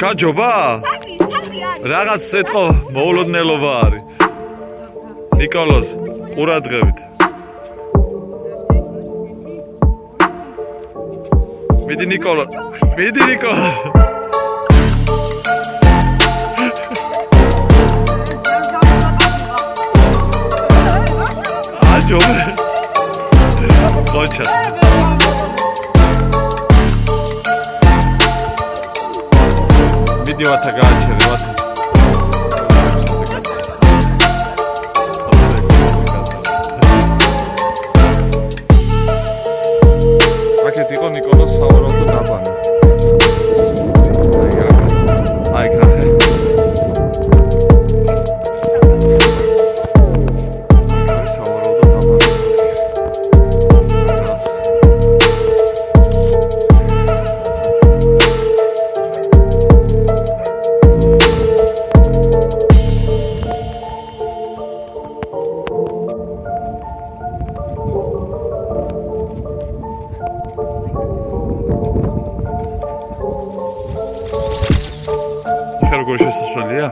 გაჯობა? სამი, სამი არის. რაღაც ეთყო მოულოდნელობა არის. ნიკოლოზ, ყურადღებით. მიდი ნიკოლოზ. მიდი ნიკოლოზ. მივდივათა გააჩერებათ აქეთ იყო ნიკო როგორ შესასვლელია?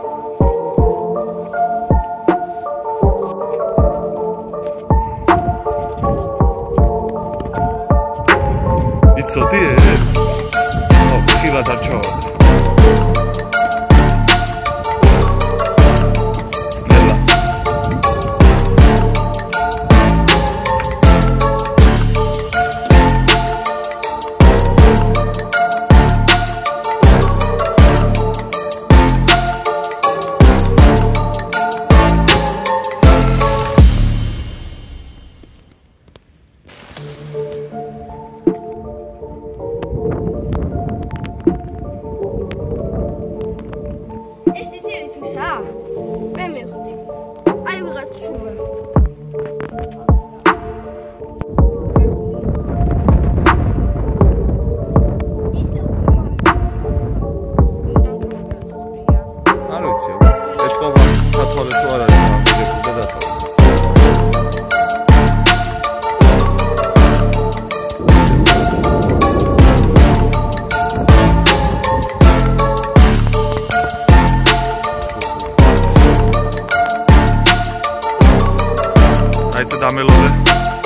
იცოდი? ო, ხილად konuşmalar yapacak bir kadar. Hai să da melodie